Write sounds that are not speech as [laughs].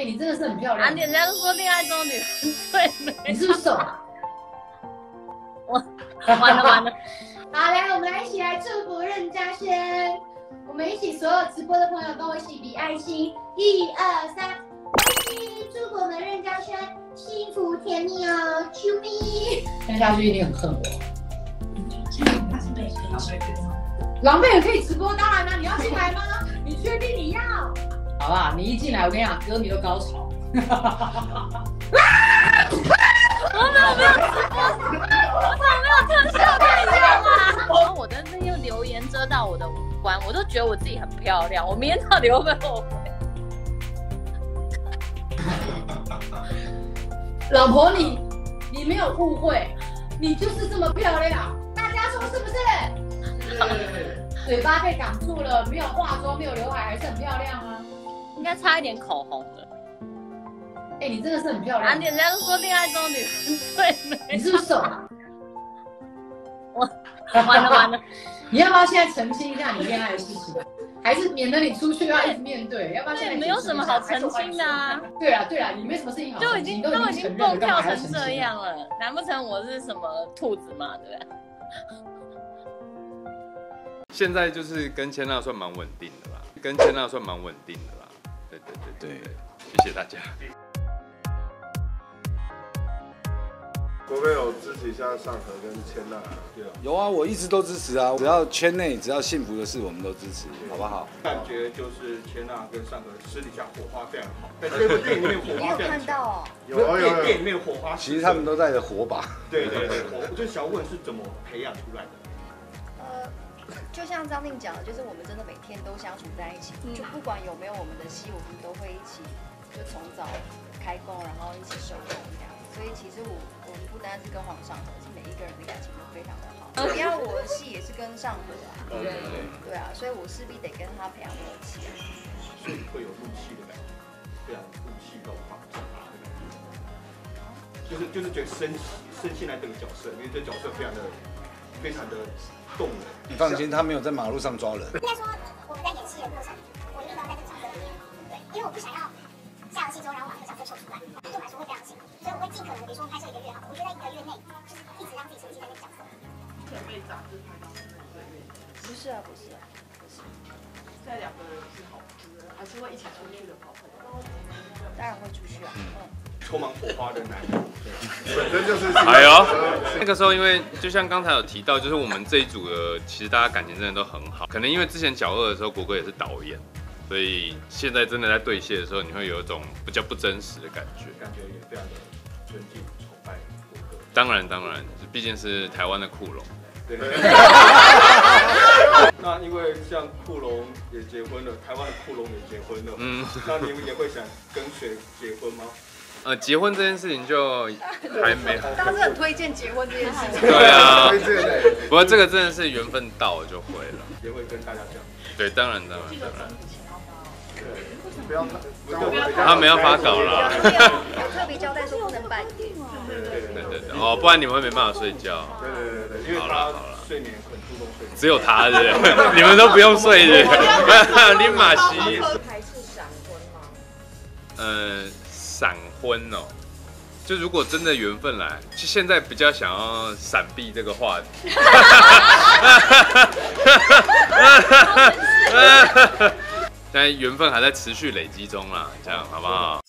哎，你真的是很漂亮。啊，人家都说恋爱中女人最美。你是不是瘦？[laughs] 我完了完了。[laughs] 好，来，我们来一起来祝福任嘉轩。我们一起，所有直播的朋友跟我一起比爱心，一二三，恭喜！祝福我们任嘉轩幸福甜蜜哦，啾咪！任嘉轩一定很恨我。狼狈也可以直播，当然了，你要进来吗？你确定你要？好吧，你一进来，我跟你讲，歌迷都高潮。我没有没有直播，我怎么没有特效太强啊？我的那用留言遮到我的五官，我都觉得我自己很漂亮。我明天到底会不会后悔？老婆，你你没有误会，你就是这么漂亮。大家说是不是？嘴巴被挡住了，没有化妆，没有刘海，还是很漂亮啊。应该擦一点口红的。哎，你真的是很漂亮。啊人家都说恋爱中女人最美。你是不是瘦？[laughs] 我完了完了。[laughs] 你要不要现在澄清一下你恋爱的事情？还是免得你出去要一直面对？要不要现在？没有什么好澄清的啊。对啊对啊，你没什么事情好。都已经都已经蹦跳成这样了，难不成我是什么兔子嘛？对不对？现在就是跟千娜算蛮稳定的啦，跟千娜算蛮稳定的啦。对对对对对，谢谢大家。国威有支持一下上河跟千娜？有啊，我一直都支持啊。只要圈内只要幸福的事，我们都支持，好不好？感觉就是千娜跟上河私底下火花非常好，[laughs] 在这部电影里面火花非常强。有有有，电影里面火花。其实他们都带着火把。对对对，我就想问是怎么培养出来的？呃，就像张令讲的，就是我们真的每天都相处在一起，就不管有没有我们的戏，我们都会一起，就从早开工，然后一起收工这样。所以其实我。我们不单是跟皇上合，是每一个人的感情都非常的好。只要我的戏也是跟上河啊，[laughs] 对对对啊，所以我势必得跟他培养默契。所以会有入戏的感觉，对啊入戏到皇上啊的感觉。就是就是觉得生生进来这个角色，因为这角色非常的非常的动人。你放心，他没有在马路上抓人。应该说我们在演戏的过程，我一定要在这个角色里面，对，因为我不想要下了戏之后，然后把这个角色抽出来，对我来说会非常辛苦。所以我会尽可能，比如说拍摄一个月好，我觉得在一个月内就是一直让自己沉浸在那个角色。前辈杂志拍到那个月？不是啊，不是啊，不是。在两个人是好朋友，还是会一起出去的好朋友？当然会出去啊。嗯。充满火花的男人，本身就是。还有那个时候，因为就像刚才有提到，就是我们这一组的，其实大家感情真的都很好。可能因为之前小二的时候，国哥也是导演。所以现在真的在对戏的时候，你会有一种比较不真实的感觉，感觉也非常的尊敬、崇拜当然，当然，毕竟是台湾的库龙。对。那因为像库龙也结婚了，台湾的库龙也结婚了，嗯，那你们也会想跟谁结婚吗？呃，结婚这件事情就还没。他是很推荐结婚这件事情。对啊。[laughs] 不过这个真的是缘分到了就会了。也会跟大家讲。对，当然，当然，当然。不要他们要发稿了。有特别交代说不能半夜。对对对对对哦，不然你们会没办法睡觉。对对对对，因为他睡眠很注重睡眠。只有他是，[laughs] 你们都不用睡的。[laughs] 你马西。排斥闪婚吗？呃，闪婚哦，就如果真的缘分来，就现在比较想要闪避这个话题。[laughs] [laughs] [laughs] 但缘分还在持续累积中啦，这样好不好？